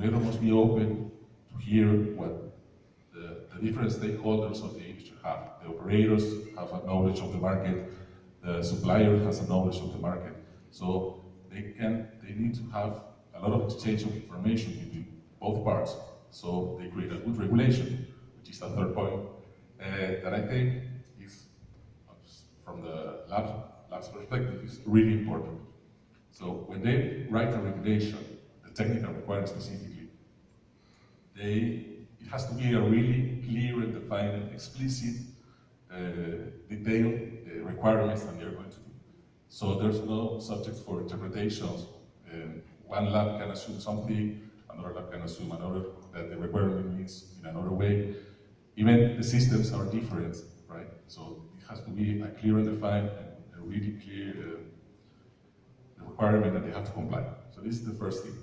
regulator must be open to hear what the, the different stakeholders of the industry have. The operators have a knowledge of the market, the supplier has a knowledge of the market. So they can, they need to have a lot of exchange of information between both parts. So they create a good regulation, which is a third point uh, that I think is, from the lab, lab's perspective, is really important. So when they write a regulation, the technical requirements specifically, they, it has to be a really clear and defined and explicit, uh, detailed uh, requirements that they're going to do. So there's no subject for interpretations. Um, one lab can assume something, another lab can assume another, that the requirement means in another way. Even the systems are different, right? So it has to be a clear and defined and a really clear uh, requirement that they have to comply. So this is the first thing,